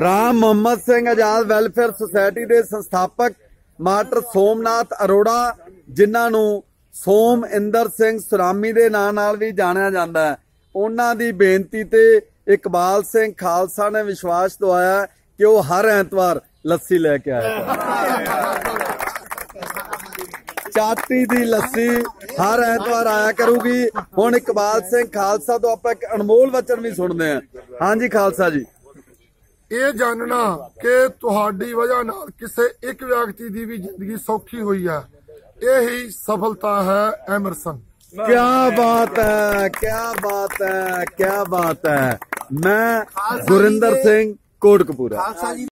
Ram Muhammad Singh Azad welfare society ਦੇ ਸੰਸਥਾਪਕ master Somnath Arora, ਜਿਨ੍ਹਾਂ ਨੂੰ ਸੋਮ ਇੰਦਰ ਸਿੰਘ ਸੁਰਾਮੀ ਦੇ ਨਾਂ ਨਾਲ ਵੀ ਜਾਣਿਆ ਜਾਂਦਾ ਹੈ। ਉਹਨਾਂ ਦੀ ਬੇਨਤੀ ਤੇ ਇਕਬਾਲ ਸਿੰਘ ਖਾਲਸਾ ਨੇ ਵਿਸ਼ਵਾਸ ਦਵਾਇਆ ਕਿ ਉਹ ਹਰ ਐਤਵਾਰ ਲੱਸੀ ਲੈ ਕੇ ਆਇਆ। ਚਾਟੀ ਦੀ ਲੱਸੀ ਹਰ ਐਤਵਾਰ ਆਇਆ ਕਰੂਗੀ। ਹੁਣ ਇਕਬਾਲ ਸਿੰਘ ਖਾਲਸਾ ਤੋਂ ਆਪਾਂ ਇੱਕ ਅਨਮੋਲ ਵਚਨ ਵੀ ਸੁਣਦੇ ਹਾਂ। ਹਾਂਜੀ ਖਾਲਸਾ ਜੀ। ਇਹ ਜਾਣਨਾ ਕਿ ਤੁਹਾਡੀ ਵਜ੍ਹਾ ਨਾਲ ਕਿਸੇ ਇੱਕ ਵਿਅਕਤੀ ਦੀ ਵੀ ਜ਼ਿੰਦਗੀ ਸੌਖੀ ਹੋਈ ਹੈ। ਇਹ ਹੀ ਸਫਲਤਾ ਹੈ ਐਮਰਸਨ ਕੀ ਬਾਤ ਹੈ ਕੀ ਬਾਤ ਹੈ ਕੀ ਬਾਤ ਹੈ। ਮੈਂ ਗੁਰਿੰਦਰ ਸਿੰਘ ਕੋਟਕਪੂਰਾ।